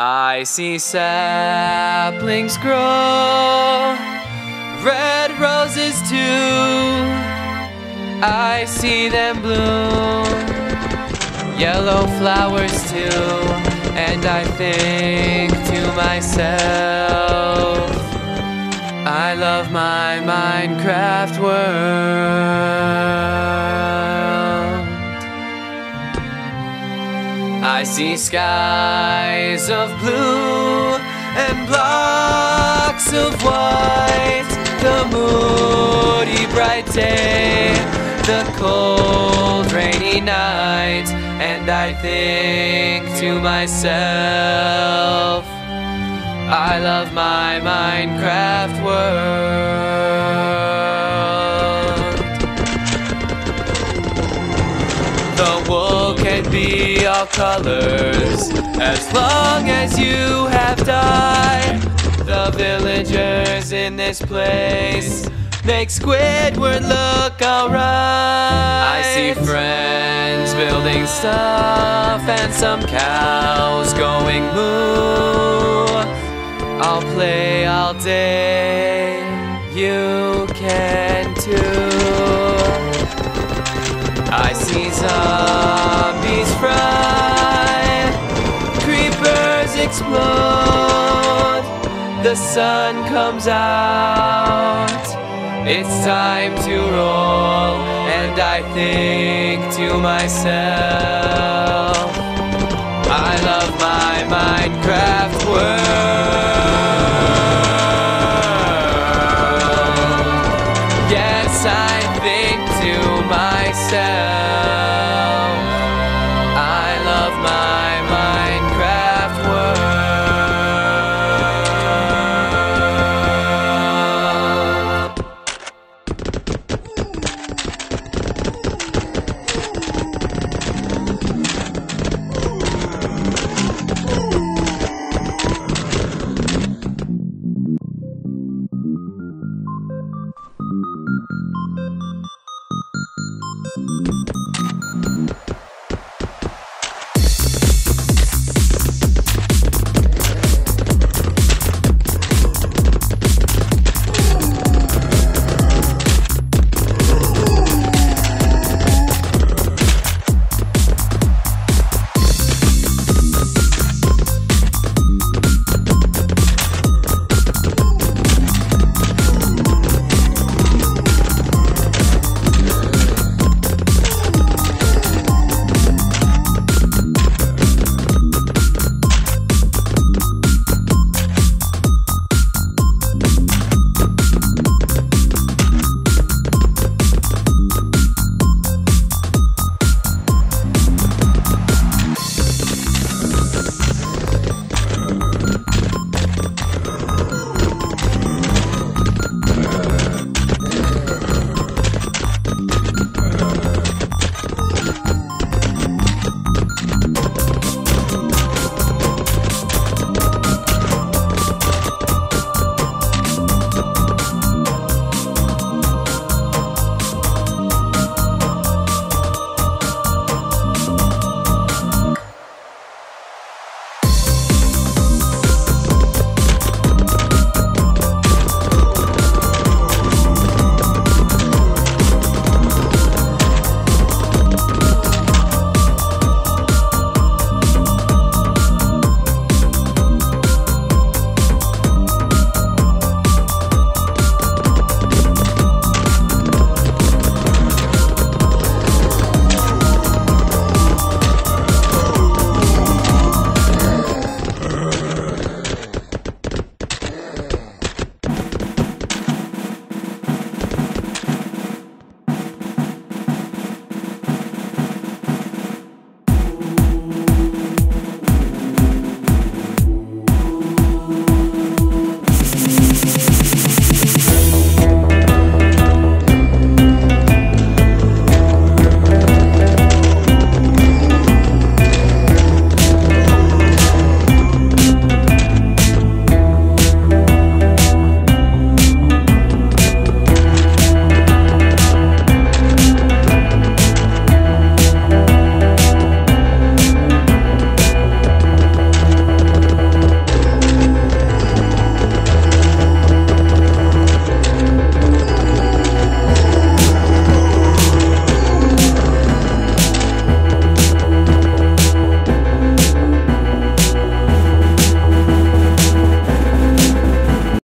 I see saplings grow, red roses too. I see them bloom, yellow flowers too. And I think to myself, I love my Minecraft world. I see skies of blue and blocks of white, the moody bright day, the cold rainy night, and I think to myself, I love my Minecraft colors as long as you have dye. The villagers in this place make Squidward look alright. I see friends building stuff and some cows going moo. I'll play all day, you can too. I see zombies fry, explode. The sun comes out. It's time to roll. And I think to myself, I love my Minecraft world.